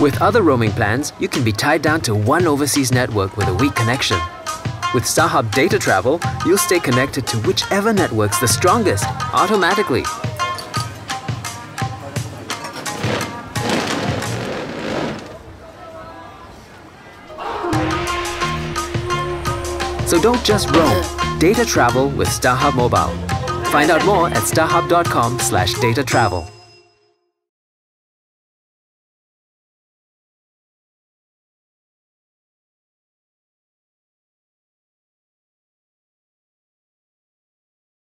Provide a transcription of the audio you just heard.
With other roaming plans, you can be tied down to one overseas network with a weak connection. With StarHub Data Travel, you'll stay connected to whichever network's the strongest, automatically. So don't just roam, data travel with StarHub Mobile. Find out more at starhub.com slash data travel.